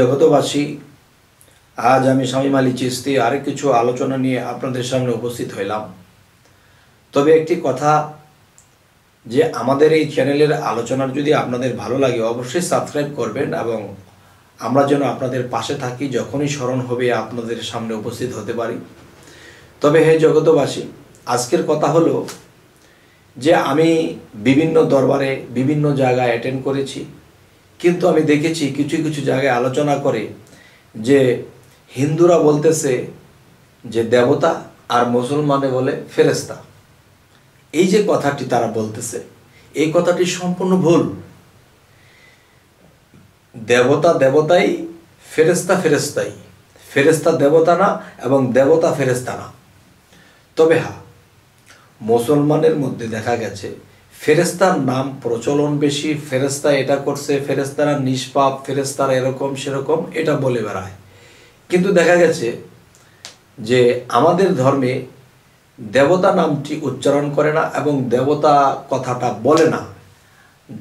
জগতবাসী, আজ আমি স্বামী মালি চিস্তি আরেক কিছু আলোচনা নিয়ে আপনাদের সামনে উপস্থিত হইলাম। তবে একটি কথা যে আমাদের এই চ্যানেলের আলোচনার যদি আপনাদের ভালো লাগে অবশ্যই সাবস্ক্রাইব করবেন এবং আমরা যেন আপনাদের পাশে থাকি যখনই স্মরণ হবে আপনাদের সামনে উপস্থিত হতে পারি। তবে হে জগতবাসী, আজকের কথা হলো যে আমি বিভিন্ন দরবারে বিভিন্ন জায়গায় অ্যাটেন্ড করেছি। কিন্তু আমি দেখেছি কিছু কিছু জায়গায় আলোচনা করে যে হিন্দুরা বলতেছে যে দেবতা আর মুসলমানে বলে ফেরেস্তা এই যে কথাটি তারা বলতেছে, এই কথাটি সম্পূর্ণ ভুল। দেবতা দেবতাই ফেরেস্তা ফেরেস্তাই ফেরেস্তা দেবতা না এবং দেবতা ফেরেস্তা না। তবে হ্যাঁ মুসলমানের মধ্যে দেখা গেছে ফেরেস্তার নাম প্রচলন বেশি ফেরেস্তা এটা করছে ফেরেস্তারা নিষ্পাপ ফেরেস্তারা এরকম, সেরকম, এটা বলে বেড়ায়। কিন্তু দেখা গেছে যে আমাদের ধর্মে দেবতা নামটি উচ্চারণ করে না এবং দেবতা কথাটা বলে না।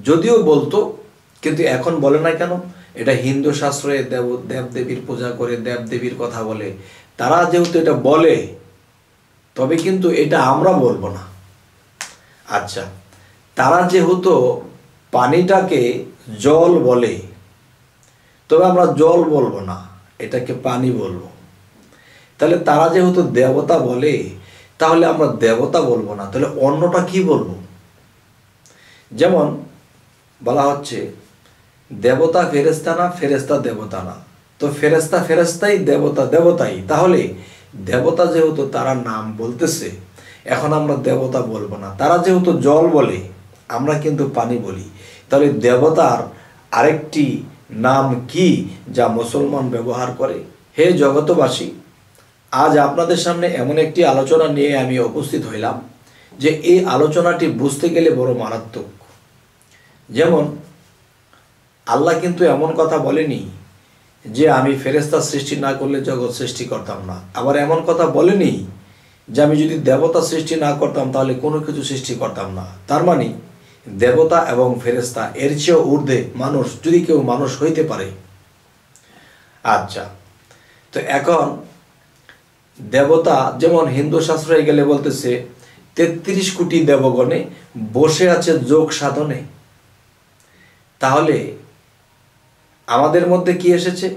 যদিও বলতো, কিন্তু এখন বলে না কেন? এটা হিন্দু শাস্ত্রে দেব, দেবদেবীর পূজা করে দেবদেবীর কথা বলে। তারা যেহেতু এটা বলে, তবে কিন্তু এটা আমরা বলব না। আচ্ছা তারা যেহেতু পানিটাকে জল বলে, তবে আমরা জল বলব না, এটাকে পানি বলব। তাহলে তারা যেহেতু দেবতা বলে, তাহলে আমরা দেবতা বলব না, তাহলে অন্যটা কি বলব? যেমন বলা হচ্ছে, দেবতা ফেরেস্তা না ফেরেস্তা দেবতা না। তো ফেরেস্তা ফেরেস্তাই দেবতা দেবতাই। তাহলে দেবতা যেহেতু তারা নাম বলতেছে, এখন আমরা দেবতা বলব না। তারা যেহেতু জল বলে আমরা কিন্তু পানি বলি। তাহলে দেবতার আরেকটি নাম কি যা মুসলমান ব্যবহার করে? হে জগতবাসী আজ আপনাদের সামনে এমন একটি আলোচনা নিয়ে আমি উপস্থিত হইলাম যে এই আলোচনাটি বুঝতে গেলে বড় মারাত্মক। যেমন, আল্লাহ কিন্তু এমন কথা বলেনি যে আমি ফেরেস্তা সৃষ্টি না করলে জগৎ সৃষ্টি করতাম না। আবার এমন কথা বলেনি যে আমি যদি দেবতা সৃষ্টি না করতাম তাহলে কোনো কিছু সৃষ্টি করতাম না। তার মানে দেবতা এবং ফেরেস্তা এর চেয়েও ঊর্ধ্বে মানুষ, যদি কেউ মানুষ হইতে পারে। আচ্ছা তো এখন দেবতা যেমন হিন্দু শাস্ত্রে গেলে বলতেছে, তেত্রিশ কোটি দেবগণে বসে আছে যোগ সাধনে। তাহলে আমাদের মধ্যে কি এসেছে?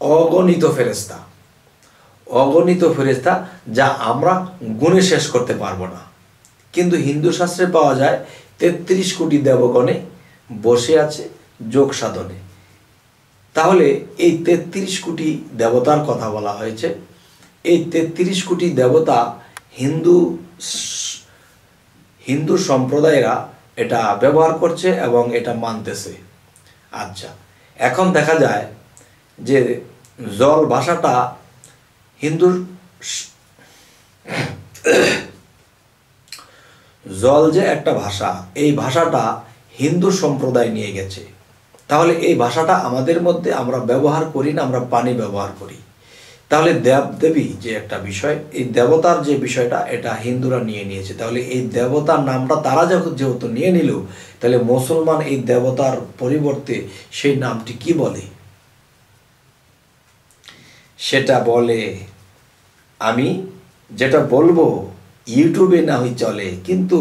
অগণিত ফেরেস্তা অগণিত ফেরেস্তা যা আমরা গুণে শেষ করতে পারব না। কিন্তু হিন্দু শাস্ত্রে পাওয়া যায় তেত্রিশ কোটি দেবগণে বসে আছে যোগ সাধনে। তাহলে এই তেত্রিশ কোটি দেবতার কথা বলা হয়েছে। এই তেত্রিশ কোটি দেবতা হিন্দু হিন্দু সম্প্রদায়েরা এটা ব্যবহার করছে এবং এটা মানতেছে। আচ্ছা এখন দেখা যায় যে জল ভাষাটা হিন্দুর জল যে একটা ভাষা, এই ভাষাটা হিন্দু সম্প্রদায় নিয়ে গেছে। তাহলে এই ভাষাটা আমাদের মধ্যে আমরা ব্যবহার করি না, আমরা পানি ব্যবহার করি। তাহলে দেব দেবী যে একটা বিষয়, এই দেবতার যে বিষয়টা, এটা হিন্দুরা নিয়ে নিয়েছে। তাহলে এই দেবতার নামটা তারা যখন যেহেতু নিয়ে নিল, তাহলে মুসলমান এই দেবতার পরিবর্তে সেই নামটি কি বলে? সেটা বলে, আমি যেটা বলব ইউটিউবে না হই চলে, কিন্তু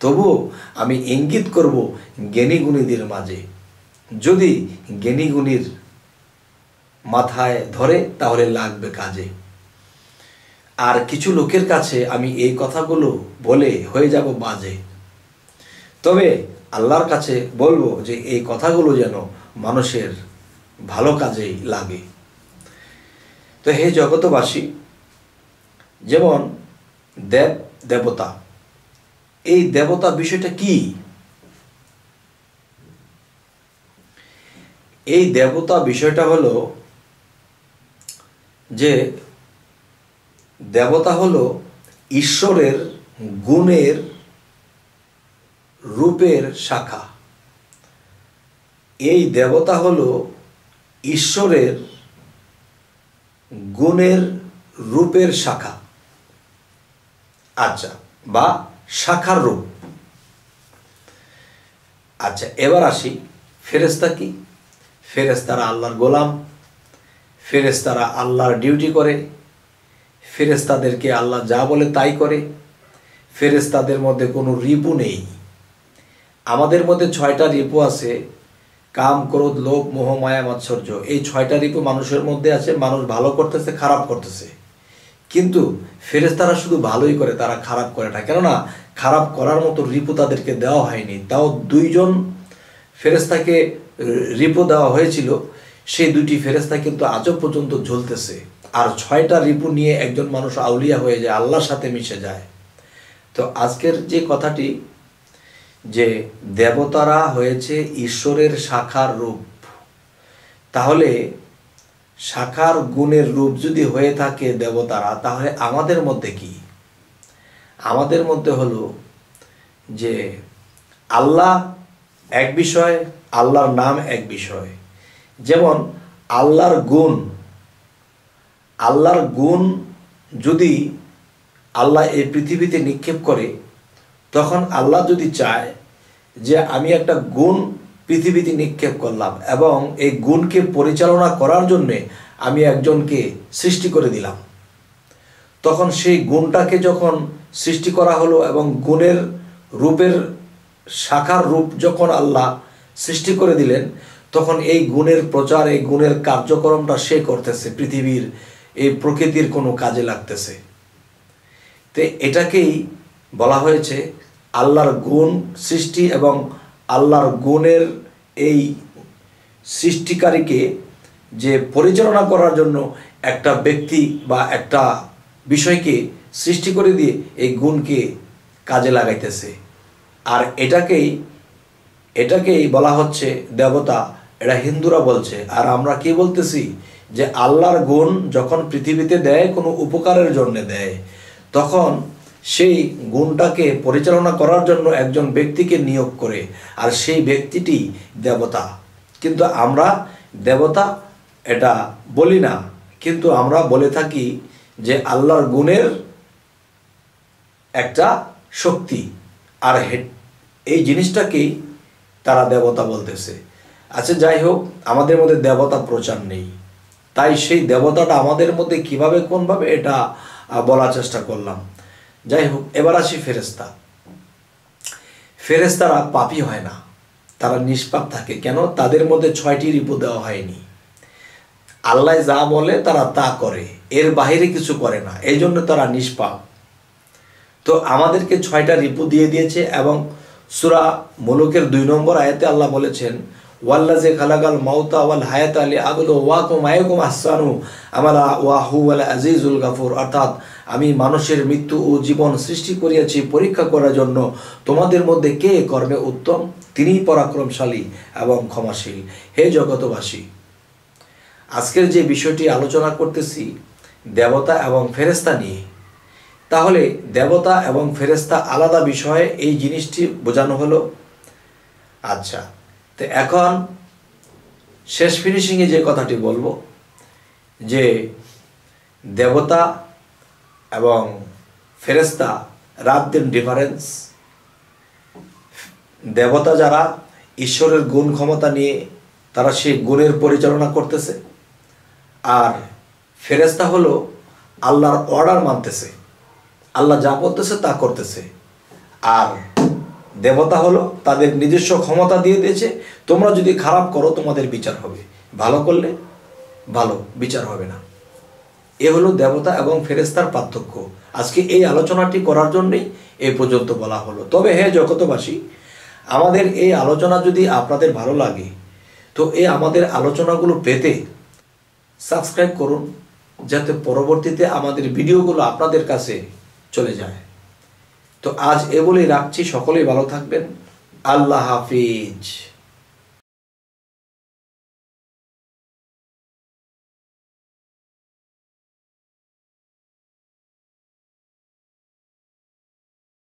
তবু আমি ইঙ্গিত করব জ্ঞানীগুণীদের মাঝে। যদি জ্ঞানীগুণীর মাথায় ধরে, তাহলে লাগবে কাজে। আর কিছু লোকের কাছে আমি এই কথাগুলো বলে হয়ে যাব বাজে। তবে আল্লাহর কাছে বলব যে, এই কথাগুলো যেন মানুষের ভালো কাজেই লাগে। তো হে জগতবাসী যেমন দেব, দেবতা। এই দেবতা বিষয়টা কি? এই দেবতা বিষয়টা হলো যে দেবতা হলো ঈশ্বরের গুণের রূপের শাখা। এই দেবতা হলো ঈশ্বরের গুণের রূপের শাখা। আচ্ছা বা শাখার রূপ। আচ্ছা এবার আসি ফেরেস্তা কি? ফেরেস্তারা আল্লাহর গোলাম ফেরেস্তারা আল্লাহর ডিউটি করে ফেরেস্তাদেরকে আল্লাহ যা বলে তাই করে ফেরেস্তাদের মধ্যে কোনো রিপু নেই। আমাদের মধ্যে ছয়টা রিপু আছে, কাম, ক্রোধ, লোভ, মোহ, মায়া, মাৎসর্য। এই ছয়টা রিপু মানুষের মধ্যে আছে, মানুষ ভালো করতেছে, খারাপ করতেছে। কিন্তু ফেরেস্তারা শুধু ভালোই করে, তারা খারাপ করে না। কেননা খারাপ করার মতো রিপু তাদেরকে দেওয়া হয়নি। তাও দুইজন ফেরেস্তাকে রিপু দেওয়া হয়েছিল। সেই দুইটি ফেরেস্তা কিন্তু আজও পর্যন্ত ঝুলতেছে আর ছয়টা রিপু নিয়ে একজন মানুষ আউলিয়া হয়ে যায়, আল্লাহর সাথে মিশে যায়। তো আজকের যে কথাটি, যে দেবতারা হয়েছে ঈশ্বরের শাখার রূপ। তাহলে শাখার গুণের রূপ যদি হয়ে থাকে দেবতারা, তাহলে আমাদের মধ্যে কি? আমাদের মধ্যে হলো যে আল্লাহ এক বিষয়, আল্লাহর নাম এক বিষয়। যেমন আল্লাহর গুণ আল্লাহর গুণ যদি আল্লাহ এই পৃথিবীতে নিক্ষেপ করে, তখন আল্লাহ যদি চায় যে আমি একটা গুণ পৃথিবীতে নিক্ষেপ করলাম এবং এই গুণকে পরিচালনা করার জন্যে আমি একজনকে সৃষ্টি করে দিলাম। তখন সেই গুণটাকে যখন সৃষ্টি করা হলো এবং গুণের রূপের শাখার রূপ যখন আল্লাহ সৃষ্টি করে দিলেন, তখন এই গুণের প্রচার, এই গুণের কার্যক্রমটা সে করতেছে, পৃথিবীর, এই প্রকৃতির কোনো কাজে লাগতেছে। তো এটাকেই বলা হয়েছে আল্লাহর গুণ, সৃষ্টি এবং আল্লাহর গুণের এই সৃষ্টিকারীকে যে পরিচালনা করার জন্য একটা ব্যক্তি বা একটা বিষয়কে সৃষ্টি করে দিয়ে এই গুণকে কাজে লাগাইতেছে। আর এটাকেই এটাকেই বলা হচ্ছে দেবতা, এটা হিন্দুরা বলছে। আর আমরা কি বলতেছি? যে আল্লাহর গুণ যখন পৃথিবীতে দেয়, কোনো উপকারের জন্য দেয়, তখন সেই গুণটাকে পরিচালনা করার জন্য একজন ব্যক্তিকে নিয়োগ করে, আর সেই ব্যক্তিটি দেবতা। কিন্তু আমরা দেবতা এটা বলি না, কিন্তু আমরা বলে থাকি যে আল্লাহর গুণের একটা শক্তি। আর এই জিনিসটাকেই তারা দেবতা বলতেছে। আচ্ছা যাই হোক, আমাদের মধ্যে দেবতা প্রচার নেই। তাই সেই দেবতাটা আমাদের মধ্যে কীভাবে কোনভাবে এটা বলার চেষ্টা করলাম। যাই হোক এবার আসি ফেরেস্তা ফেরেস্তারা পাপি হয় না। তারা নিষ্পাপ থাকে। কেন? তাদের মধ্যে ছয়টি রিপু দেওয়া হয়নি। আল্লাহ যা বলে, তারা তা করে। এর বাহিরে কিছু করে না। এই জন্য তারা নিষ্পাপ। তো আমাদেরকে ছয়টা রিপু দিয়ে দিয়েছে এবং সুরা মুলুকের দুই নম্বর আয়াতে আল্লাহ বলেছেন ওয়াল্লাজে খালাগাল মাউতা ওয়াল হায়াত আলী আবুল ওয়াকুম আয়কুম আহসানু আমালা ওয়াহু ওয়াল আজিজুল গাফুর। অর্থাৎ আমি মানুষের মৃত্যু ও জীবন সৃষ্টি করিয়াছি পরীক্ষা করার জন্য। তোমাদের মধ্যে কে কর্মে উত্তম? তিনি পরাক্রমশালী এবং ক্ষমাশীল। হে জগতবাসী আজকের যে বিষয়টি আলোচনা করতেছি, দেবতা এবং ফেরেস্তা নিয়ে, তাহলে দেবতা এবং ফেরেস্তা আলাদা বিষয়ে এই জিনিসটি বোঝানো হলো? আচ্ছা তো এখন শেষ ফিনিশিংয়ে যে কথাটি বলব, যে দেবতা এবং ফেরেস্তা রাত দিন ডিফারেন্স দেবতা যারা ঈশ্বরের গুণ ক্ষমতা নিয়ে তারা সেই গুণের পরিচালনা করতেছে, আর ফেরেস্তা হলো আল্লাহর অর্ডার মানতেছে, আল্লাহ যা করতেছে তা করতেছে, আর দেবতা হলো তাদের নিজস্ব ক্ষমতা দিয়ে দিয়েছে, তোমরা যদি খারাপ করো তোমাদের বিচার হবে, ভালো করলে ভালো, বিচার হবে না। এ হলো দেবতা এবং ফেরেস্তার পার্থক্য। আজকে এই আলোচনাটি করার জন্যই এই পর্যন্ত বলা হলো। তবে হ্যাঁ জগতবাসী আমাদের এই আলোচনা যদি আপনাদের ভালো লাগে, তো এই আমাদের আলোচনাগুলো পেতে সাবস্ক্রাইব করুন, যাতে পরবর্তীতে আমাদের ভিডিওগুলো আপনাদের কাছে চলে যায়। তো আজ এ বলেই রাখছি। সকলেই ভালো থাকবেন। আল্লাহ হাফিজ।